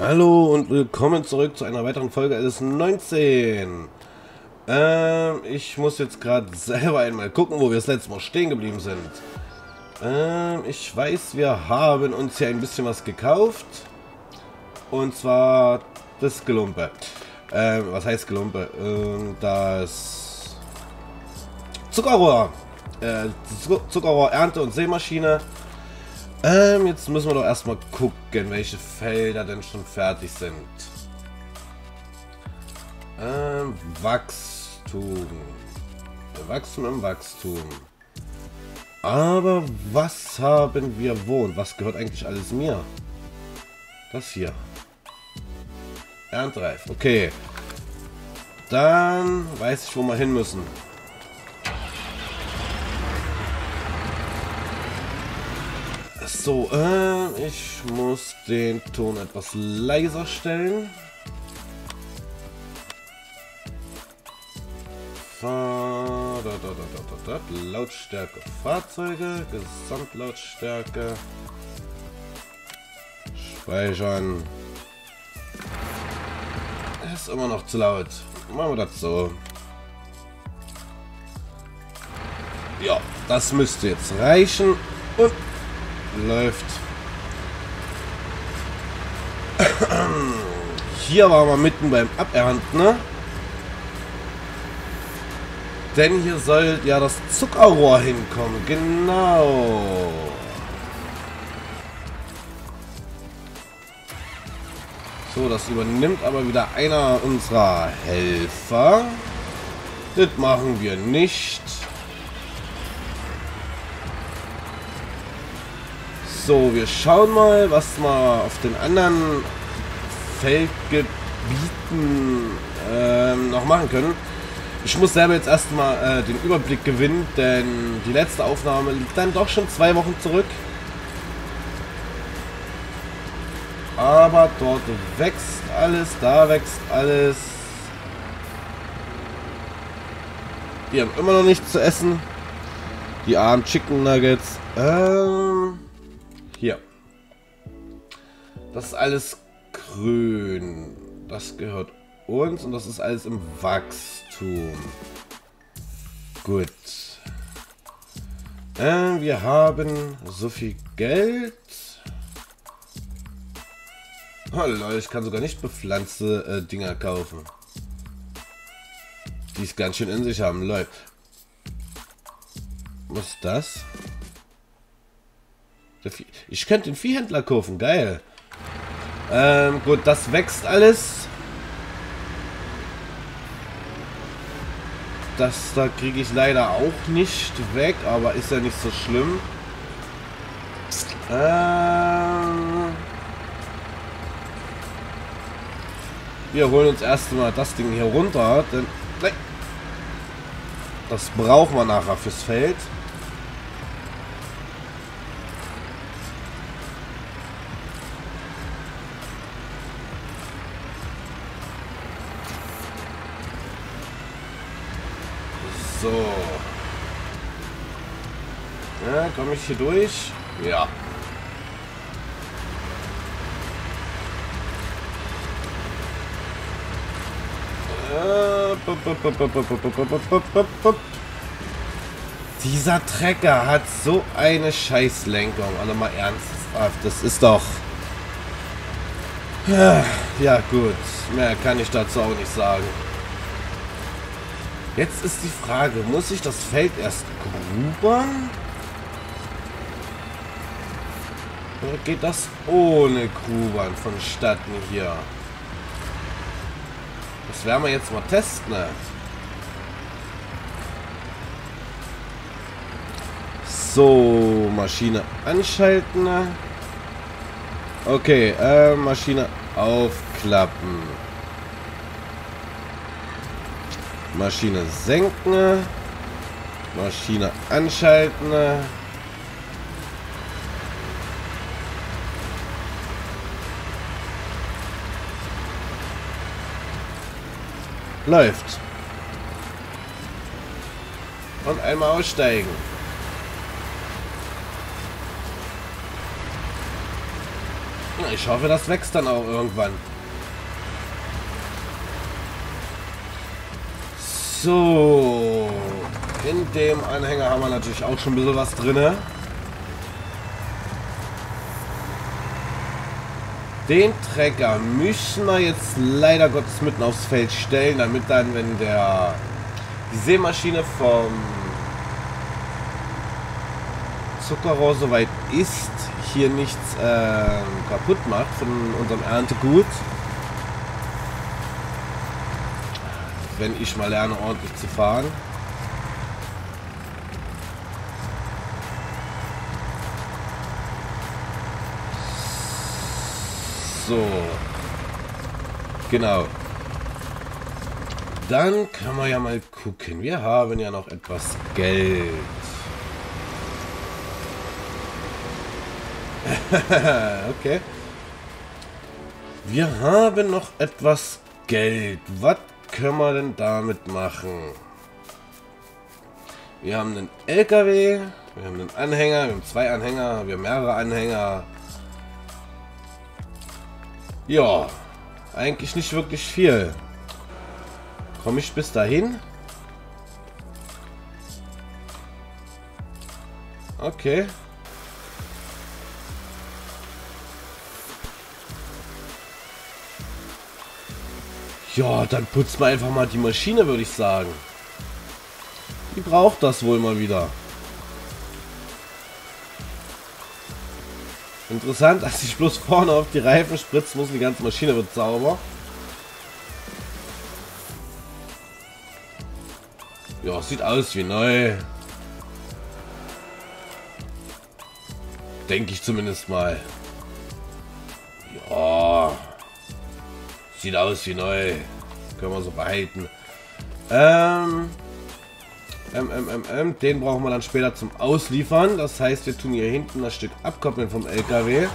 Hallo und willkommen zurück zu einer weiteren Folge LS19. Ähm, ich muss jetzt gerade selber einmal gucken, wo wir das letzte Mal stehen geblieben sind. Ähm, ich weiß, wir haben uns hier ein bisschen was gekauft. Und zwar das Gelumpe. Ähm, was heißt Gelumpe? Ähm, das Zuckerrohr. Äh, Zuck- Zuckerrohr, Ernte und Sämaschine. Ähm, jetzt müssen wir doch erstmal gucken, welche Felder denn schon fertig sind. Ähm, Wachstum. Wachstum im Wachstum. Aber was haben wir wo und was gehört eigentlich alles mir? Das hier. Erntereif, okay. Dann weiß ich, wo wir hin müssen. So, äh, ich muss den Ton etwas leiser stellen. Fahr. Lautstärke Fahrzeuge, Gesamtlautstärke. Speichern. Ist immer noch zu laut. Machen wir das so. Ja, das müsste jetzt reichen. Und läuft. Hier waren wir mitten beim Abernten, ne? Denn hier soll ja das Zuckerrohr hinkommen. Genau. So, das übernimmt aber wieder einer unserer Helfer. Das machen wir nicht. So, wir schauen mal, was wir auf den anderen Feldgebieten ähm, noch machen können. Ich muss selber jetzt erstmal äh, den Überblick gewinnen, denn die letzte Aufnahme liegt dann doch schon zwei Wochen zurück. Aber dort wächst alles, da wächst alles. Die haben immer noch nichts zu essen. Die armen Chicken Nuggets. Ähm, hier. Das ist alles grün. Das gehört uns und das ist alles im Wachstum. Gut. Äh, wir haben so viel Geld. Oh Leute, ich kann sogar nicht bepflanzte äh, Dinger kaufen. Die es ganz schön in sich haben, Leute. Was ist das? Ich könnte den Viehhändler kaufen, geil. Ähm, gut, das wächst alles. Das da kriege ich leider auch nicht weg, aber ist ja nicht so schlimm. Ähm, wir holen uns erstmal das Ding hier runter, denn nein, das brauchen wir nachher fürs Feld. So. Ja, komme ich hier durch? Ja. Dieser Trecker hat so eine Scheißlenkung. Alle mal ernsthaft. Das ist doch... Ja, gut. Mehr kann ich dazu auch nicht sagen. Jetzt ist die Frage, muss ich das Feld erst grubern? Oder geht das ohne Grubern vonstatten hier? Das werden wir jetzt mal testen. So, Maschine anschalten. Okay, äh, Maschine aufklappen. Maschine senken. Maschine anschalten. Läuft. Und einmal aussteigen. Ich hoffe, das wächst dann auch irgendwann. So. In dem Anhänger haben wir natürlich auch schon ein bisschen was drin. Den Trecker müssen wir jetzt leider Gottes mitten aufs Feld stellen, damit dann, wenn der die Sämaschine vom Zuckerrohr soweit ist, hier nichts äh, kaputt macht von unserem Erntegut. Wenn ich mal lerne, ordentlich zu fahren. So. Genau. Dann kann man ja mal gucken. Wir haben ja noch etwas Geld. okay. Wir haben noch etwas Geld. Was können wir denn damit machen? Wir haben einen LKW, wir haben einen Anhänger, wir haben zwei Anhänger, wir haben mehrere Anhänger. Ja, eigentlich nicht wirklich viel. Komme ich bis dahin? Okay. Ja, dann putzt man einfach mal die Maschine, würde ich sagen. Die braucht das wohl mal wieder. Interessant, dass ich bloß vorne auf die Reifen spritzen muss, die ganze Maschine wird sauber. Ja, sieht aus wie neu. Denke ich zumindest mal. Ja. Sieht aus wie neu. Können wir so behalten. Ähm, ähm, den brauchen wir dann später zum Ausliefern. Das heißt, wir tun hier hinten das Stück abkoppeln vom LKW.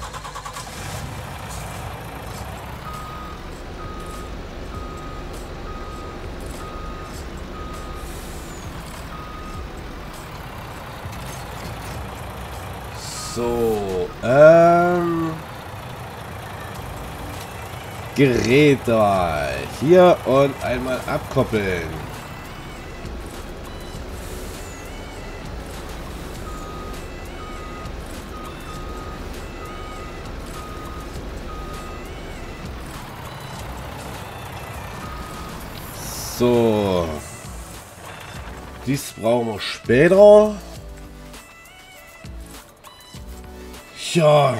So, ähm... Geräte. Hier und einmal abkoppeln. So. Dies brauchen wir später. Ja.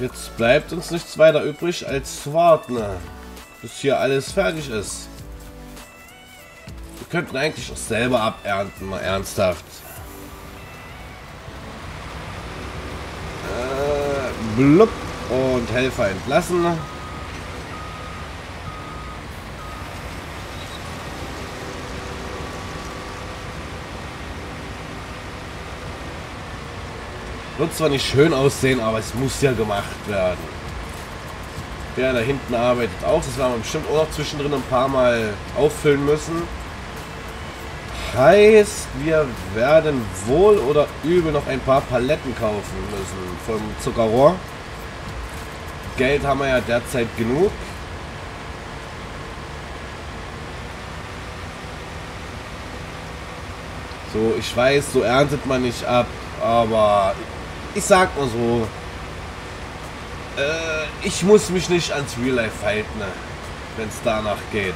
Jetzt bleibt uns nichts weiter übrig als zu warten, bis hier alles fertig ist. Wir könnten eigentlich auch selber abernten, mal ernsthaft. Äh, blub und Helfer entlassen. Wird zwar nicht schön aussehen, aber es muss ja gemacht werden. Der da hinten arbeitet auch. Das werden wir bestimmt auch noch zwischendrin ein paar Mal auffüllen müssen. Heißt, wir werden wohl oder übel noch ein paar Paletten kaufen müssen vom Zuckerrohr. Geld haben wir ja derzeit genug. So, ich weiß, so erntet man nicht ab, aber ich sag mal so, äh, ich muss mich nicht ans Real Life halten, wenn es danach geht.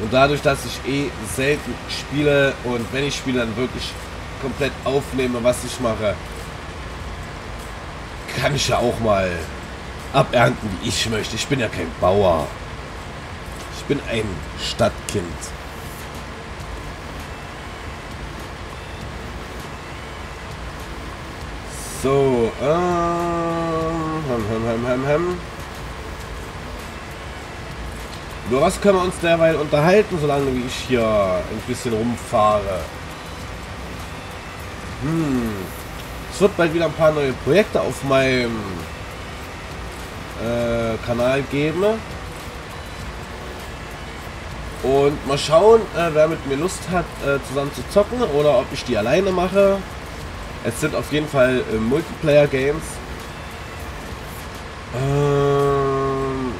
Und dadurch, dass ich eh selten spiele und wenn ich spiele, dann wirklich komplett aufnehme, was ich mache, kann ich ja auch mal abernten, wie ich möchte. Ich bin ja kein Bauer. Ich bin ein Stadtkind. So, ähm, hem, hem, hem, hem, hem. Über was können wir uns derweil unterhalten, solange ich hier ein bisschen rumfahre? Hm. Es wird bald wieder ein paar neue Projekte auf meinem äh, Kanal geben. Und mal schauen, äh, wer mit mir Lust hat, äh, zusammen zu zocken oder ob ich die alleine mache. Es sind auf jeden Fall äh, Multiplayer-Games. Ähm,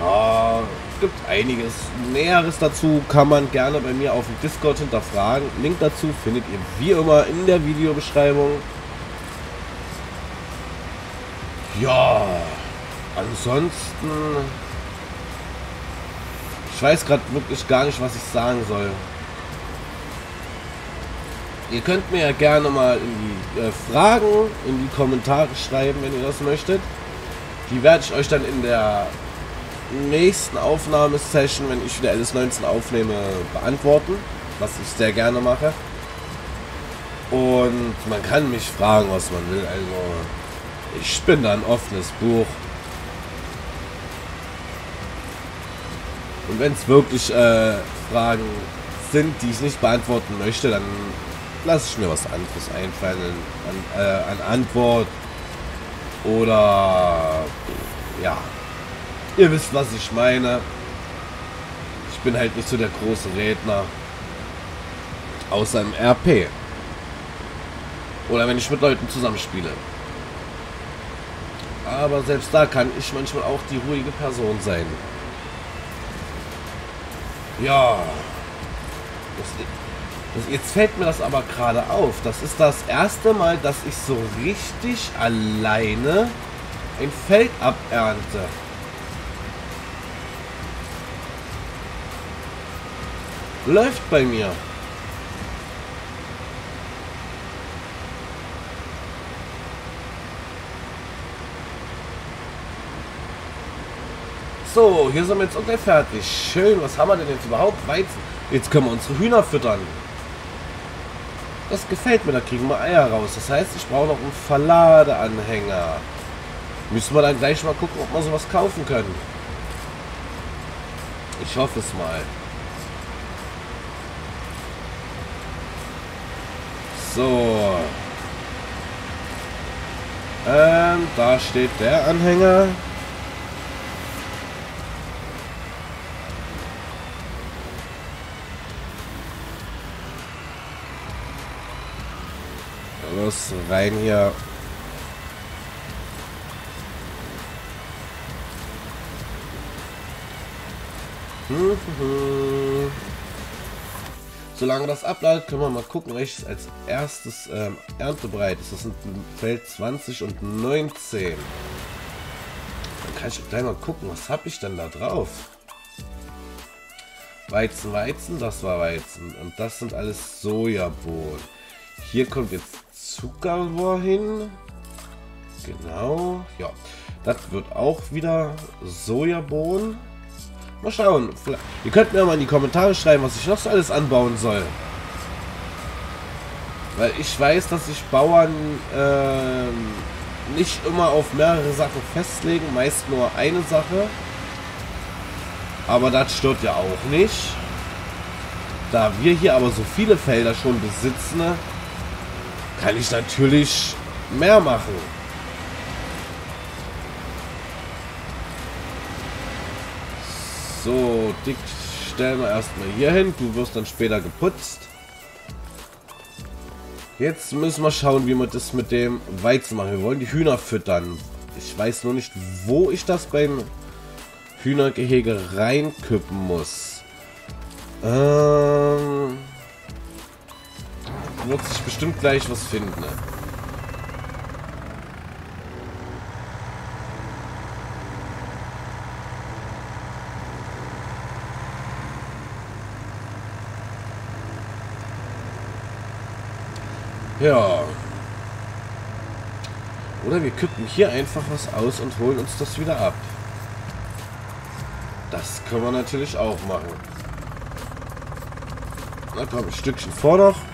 ja, es gibt einiges. Näheres dazu kann man gerne bei mir auf dem Discord hinterfragen. Link dazu findet ihr wie immer in der Videobeschreibung. Ja, ansonsten ich weiß gerade wirklich gar nicht, was ich sagen soll. Ihr könnt mir ja gerne mal in die äh, Fragen, in die Kommentare schreiben, wenn ihr das möchtet. Die werde ich euch dann in der nächsten Aufnahmesession, wenn ich wieder LS19 aufnehme, beantworten. Was ich sehr gerne mache. Und man kann mich fragen, was man will. Also, ich bin da ein offenes Buch. Und wenn es wirklich äh, Fragen sind, die ich nicht beantworten möchte, dann lasse ich mir was anderes einfallen an, äh, an Antwort. Oder ja, ihr wisst, was ich meine. Ich bin halt nicht so der große Redner. Außer im RP. Oder wenn ich mit Leuten zusammenspiele. Aber selbst da kann ich manchmal auch die ruhige Person sein. Ja. Das, jetzt fällt mir das aber gerade auf. Das ist das erste Mal, dass ich so richtig alleine ein Feld abernte. Läuft bei mir. So, hier sind wir jetzt ungefähr fertig. Schön, was haben wir denn jetzt überhaupt? Weizen. Jetzt können wir unsere Hühner füttern. Das gefällt mir, da kriegen wir Eier raus. Das heißt, ich brauche noch einen Verladeanhänger. Müssen wir dann gleich mal gucken, ob wir sowas kaufen können. Ich hoffe es mal. So. Ähm, da steht der Anhänger. Los, rein hier. Solange das abladet, können wir mal gucken, welches als erstes ähm, erntebereit ist. Das sind Feld 20 und 19. Dann kann ich gleich mal gucken, was habe ich denn da drauf? Weizen, Weizen, das war Weizen. Und das sind alles Sojabohnen. Hier kommt jetzt Zuckerrohr hin. Genau. Ja. Das wird auch wieder Sojabohnen. Mal schauen. Ihr könnt mir mal in die Kommentare schreiben, was ich noch so alles anbauen soll. Weil ich weiß, dass sich Bauern äh, nicht immer auf mehrere Sachen festlegen. Meist nur eine Sache. Aber das stört ja auch nicht. Da wir hier aber so viele Felder schon besitzen, kann ich natürlich mehr machen. So, dick stellen wir erstmal hier hin. Du wirst dann später geputzt. Jetzt müssen wir schauen, wie wir das mit dem Weizen machen. Wir wollen die Hühner füttern. Ich weiß nur nicht, wo ich das beim Hühnergehege reinkippen muss. Ähm wird sich bestimmt gleich was finden. Ne? Ja. Oder wir kippen hier einfach was aus und holen uns das wieder ab. Das können wir natürlich auch machen. Na komm, ein Stückchen vor noch.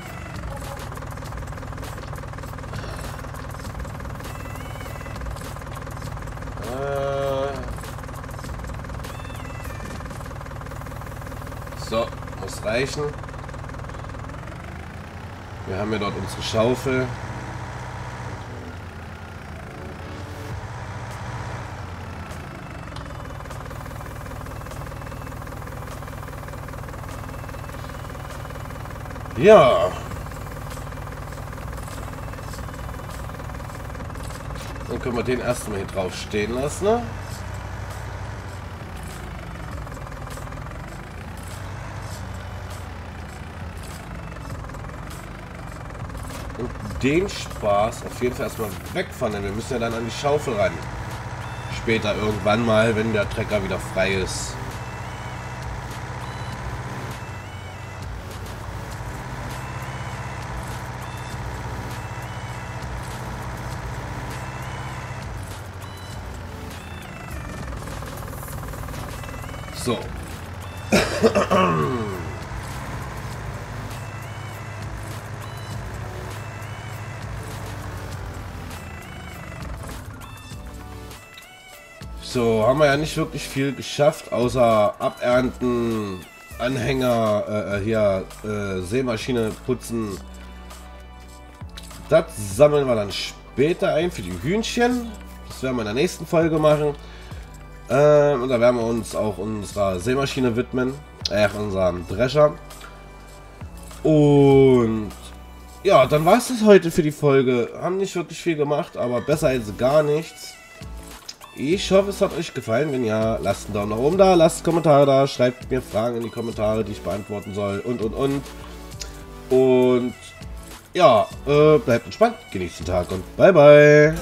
So, muss reichen. Wir haben ja dort unsere Schaufel. Ja. Dann können wir den erstmal hier drauf stehen lassen. Ne? Den Spaß auf jeden Fall erstmal wegfahren, denn wir müssen ja dann an die Schaufel ran. Später irgendwann mal, wenn der Trecker wieder frei ist. So. So, haben wir ja nicht wirklich viel geschafft, außer abernten, Anhänger, äh, äh, hier, äh, Seemaschine putzen. Das sammeln wir dann später ein für die Hühnchen. Das werden wir in der nächsten Folge machen. Ähm, und da werden wir uns auch unserer Seemaschine widmen. Äh, unserem Drescher. Und ja, dann war es das heute für die Folge. Haben nicht wirklich viel gemacht, aber besser als gar nichts. Ich hoffe, es hat euch gefallen. Wenn ja, lasst einen Daumen nach oben da, lasst Kommentare da, schreibt mir Fragen in die Kommentare, die ich beantworten soll und und und. Und ja, äh, bleibt entspannt, genießt den Tag und bye bye.